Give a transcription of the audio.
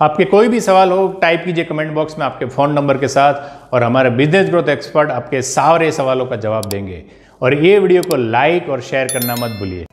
आपके कोई भी सवाल हो टाइप कीजिए कमेंट बॉक्स में आपके फ़ोन नंबर के साथ और हमारे बिज़नेस ग्रोथ एक्सपर्ट आपके सारे सवालों का जवाब देंगे। और ये वीडियो को लाइक और शेयर करना मत भूलिए।